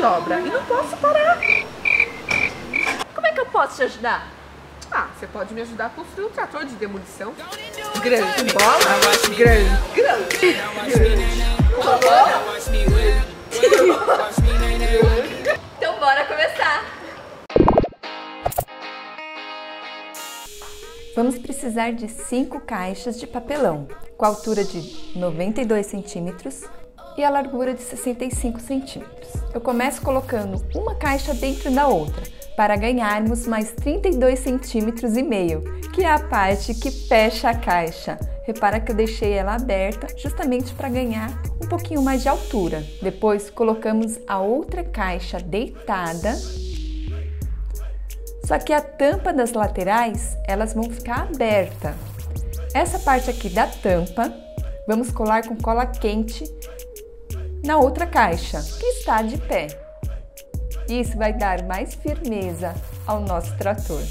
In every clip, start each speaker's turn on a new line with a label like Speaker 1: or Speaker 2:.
Speaker 1: de obra e não posso parar.
Speaker 2: Como é que eu posso te ajudar?
Speaker 1: Ah, você pode me ajudar a construir um trator de demolição. Grande. Bola? Grande. Grande.
Speaker 2: Então bora começar! Vamos precisar de 5 caixas de papelão com a altura de 92 centímetros e a largura de 65 centímetros. Eu começo colocando uma caixa dentro da outra para ganharmos mais 32 centímetros e meio, que é a parte que fecha a caixa. Repara que eu deixei ela aberta justamente para ganhar um pouquinho mais de altura. Depois colocamos a outra caixa deitada só que a tampa das laterais, elas vão ficar aberta. Essa parte aqui da tampa, vamos colar com cola quente na outra caixa, que está de pé. Isso vai dar mais firmeza ao nosso trator.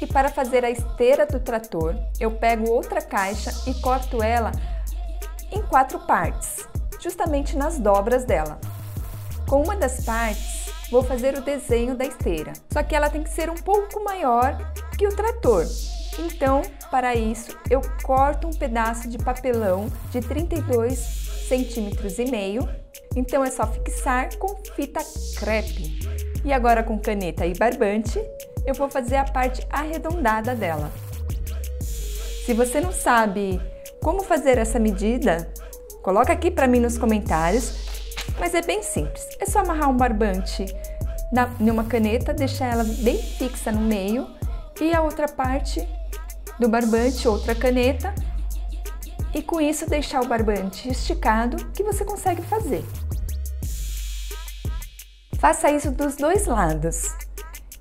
Speaker 2: E para fazer a esteira do trator, eu pego outra caixa e corto ela em quatro partes, justamente nas dobras dela. Com uma das partes, vou fazer o desenho da esteira. Só que ela tem que ser um pouco maior que o trator. Então, para isso, eu corto um pedaço de papelão de 32 centímetros e meio. Então é só fixar com fita crepe. E agora com caneta e barbante, eu vou fazer a parte arredondada dela. Se você não sabe como fazer essa medida, coloca aqui para mim nos comentários mas é bem simples. É só amarrar um barbante na, numa caneta, deixar ela bem fixa no meio e a outra parte do barbante, outra caneta. E com isso deixar o barbante esticado que você consegue fazer. Faça isso dos dois lados.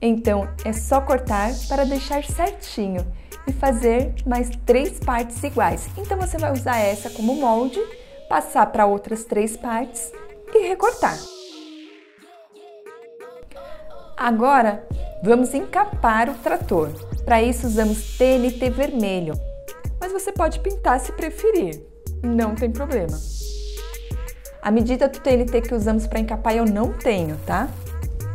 Speaker 2: Então é só cortar para deixar certinho e fazer mais três partes iguais. Então você vai usar essa como molde, passar para outras três partes e recortar. Agora, vamos encapar o trator. Para isso usamos TNT vermelho, mas você pode pintar se preferir, não tem problema. A medida do TNT que usamos para encapar eu não tenho, tá?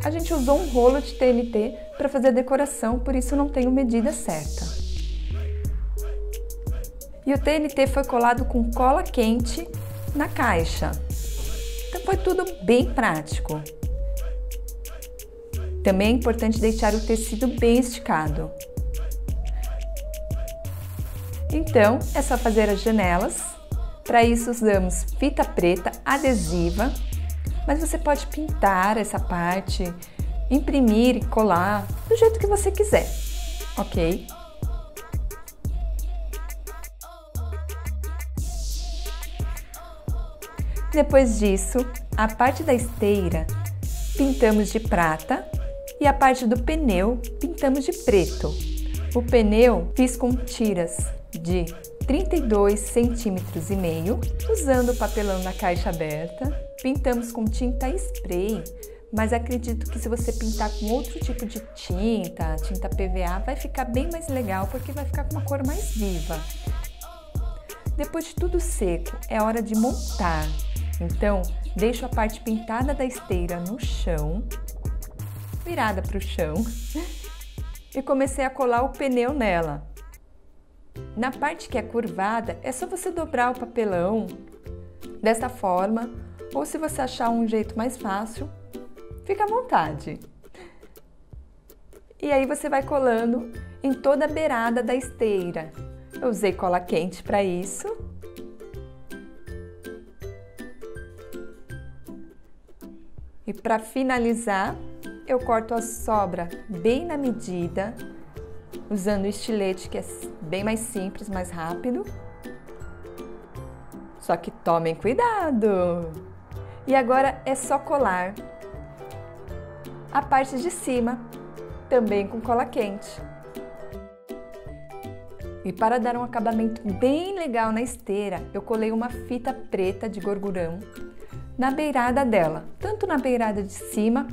Speaker 2: A gente usou um rolo de TNT para fazer a decoração, por isso não tenho medida certa. E o TNT foi colado com cola quente na caixa. Então foi tudo bem prático. Também é importante deixar o tecido bem esticado. Então, é só fazer as janelas. Para isso usamos fita preta adesiva, mas você pode pintar essa parte, imprimir e colar do jeito que você quiser, ok? Depois disso, a parte da esteira pintamos de prata e a parte do pneu pintamos de preto. O pneu fiz com tiras de 32 centímetros e meio, usando o papelão na caixa aberta. Pintamos com tinta spray, mas acredito que se você pintar com outro tipo de tinta, tinta PVA, vai ficar bem mais legal porque vai ficar com uma cor mais viva. Depois de tudo seco, é hora de montar. Então, deixo a parte pintada da esteira no chão, virada para o chão, e comecei a colar o pneu nela. Na parte que é curvada, é só você dobrar o papelão dessa forma, ou se você achar um jeito mais fácil, fica à vontade. E aí você vai colando em toda a beirada da esteira. Eu usei cola quente para isso E para finalizar, eu corto a sobra bem na medida, usando o estilete que é bem mais simples, mais rápido. Só que tomem cuidado! E agora é só colar a parte de cima, também com cola quente. E para dar um acabamento bem legal na esteira, eu colei uma fita preta de gorgurão na beirada dela, tanto na beirada de cima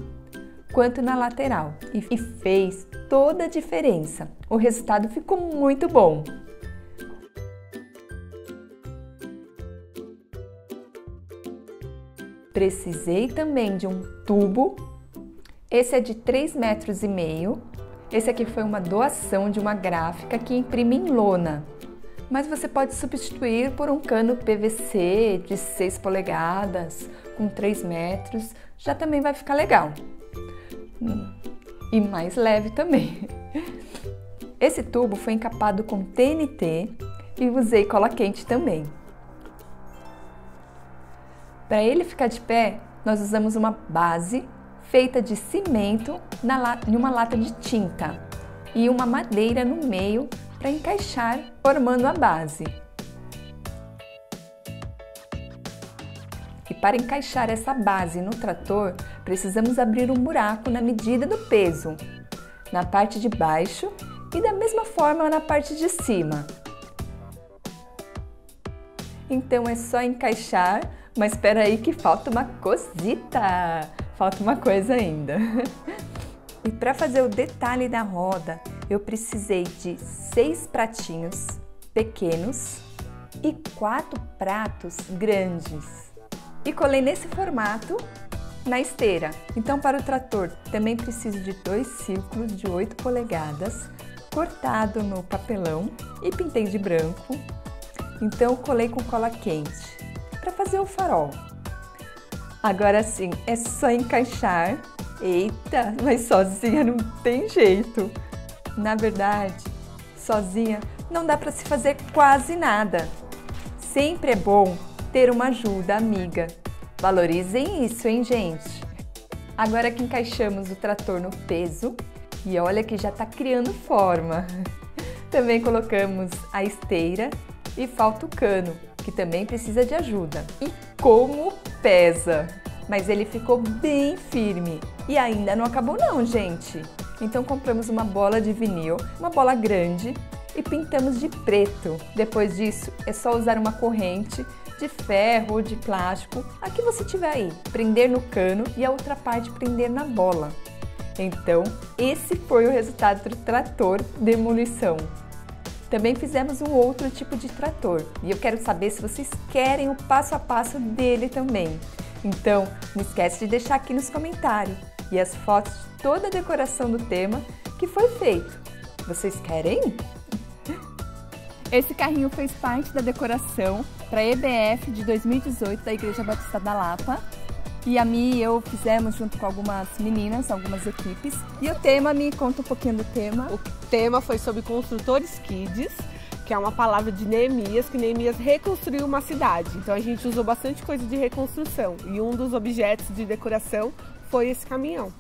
Speaker 2: quanto na lateral, e fez toda a diferença. O resultado ficou muito bom. Precisei também de um tubo. Esse é de 3 metros e meio. Esse aqui foi uma doação de uma gráfica que imprime em lona. Mas você pode substituir por um cano PVC de 6 polegadas, com 3 metros, já também vai ficar legal. E mais leve também. Esse tubo foi encapado com TNT e usei cola quente também. Para ele ficar de pé, nós usamos uma base feita de cimento na em uma lata de tinta e uma madeira no meio para encaixar, formando a base. Para encaixar essa base no trator, precisamos abrir um buraco na medida do peso, na parte de baixo e da mesma forma na parte de cima. Então é só encaixar, mas espera aí que falta uma cosita, falta uma coisa ainda. E para fazer o detalhe da roda, eu precisei de seis pratinhos pequenos e quatro pratos grandes. E colei nesse formato na esteira. Então, para o trator, também preciso de dois círculos de 8 polegadas, cortado no papelão e pintei de branco. Então colei com cola quente para fazer o farol. Agora sim, é só encaixar. Eita, mas sozinha não tem jeito. Na verdade, sozinha não dá para se fazer quase nada. Sempre é bom ter uma ajuda amiga. Valorizem isso, hein, gente? Agora que encaixamos o trator no peso, e olha que já está criando forma. Também colocamos a esteira e falta o cano, que também precisa de ajuda. E como pesa! Mas ele ficou bem firme. E ainda não acabou não, gente! Então compramos uma bola de vinil, uma bola grande e pintamos de preto. Depois disso, é só usar uma corrente de ferro ou de plástico, a que você tiver aí, prender no cano e a outra parte prender na bola. Então, esse foi o resultado do trator demolição. Também fizemos um outro tipo de trator e eu quero saber se vocês querem o passo a passo dele também. Então, não esquece de deixar aqui nos comentários e as fotos de toda a decoração do tema que foi feito. Vocês querem? Esse carrinho fez parte da decoração para a EBF de 2018 da Igreja Batista da Lapa e a Mi e eu fizemos junto com algumas meninas, algumas equipes. E o tema, me conta um pouquinho do tema.
Speaker 1: O tema foi sobre construtores kids, que é uma palavra de Neemias, que Neemias reconstruiu uma cidade. Então a gente usou bastante coisa de reconstrução. E um dos objetos de decoração foi esse caminhão.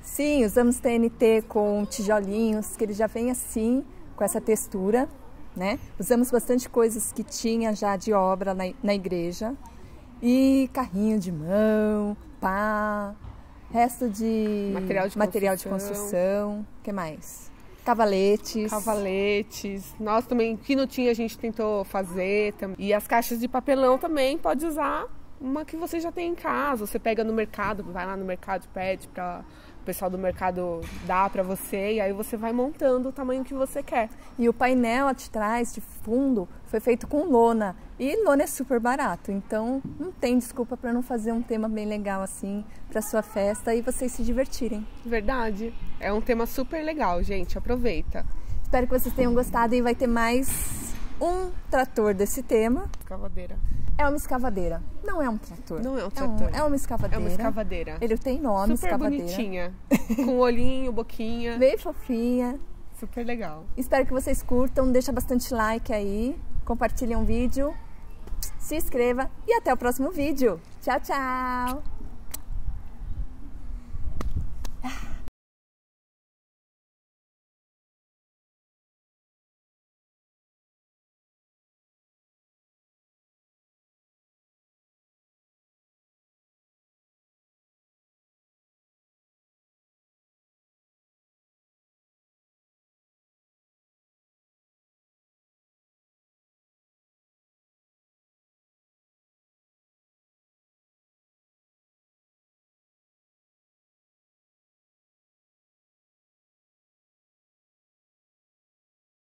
Speaker 2: Sim, usamos TNT com tijolinhos, que ele já vem assim, com essa textura, né? Usamos bastante coisas que tinha já de obra na, na igreja e carrinho de mão, pá, resto de
Speaker 1: material de
Speaker 2: material construção. O que mais? Cavaletes.
Speaker 1: Cavaletes. Nós também, que não tinha, a gente tentou fazer. E as caixas de papelão também pode usar uma que você já tem em casa. Você pega no mercado, vai lá no mercado, pede para o pessoal do mercado dá para você e aí você vai montando o tamanho que você quer.
Speaker 2: E o painel atrás, de fundo, foi feito com lona. E lona é super barato, então não tem desculpa para não fazer um tema bem legal assim para sua festa e vocês se divertirem.
Speaker 1: Verdade. É um tema super legal, gente. Aproveita.
Speaker 2: Espero que vocês tenham gostado e vai ter mais um trator desse tema.
Speaker 1: Escavadeira.
Speaker 2: É uma escavadeira. Não é um trator.
Speaker 1: Não é um trator.
Speaker 2: É, um, é uma escavadeira.
Speaker 1: É uma escavadeira.
Speaker 2: Ele tem nome,
Speaker 1: Super
Speaker 2: escavadeira.
Speaker 1: bonitinha. Com olhinho, boquinha.
Speaker 2: Bem fofinha.
Speaker 1: Super legal.
Speaker 2: Espero que vocês curtam. Deixa bastante like aí. Compartilhem o vídeo. Se inscreva e até o próximo vídeo. Tchau, tchau!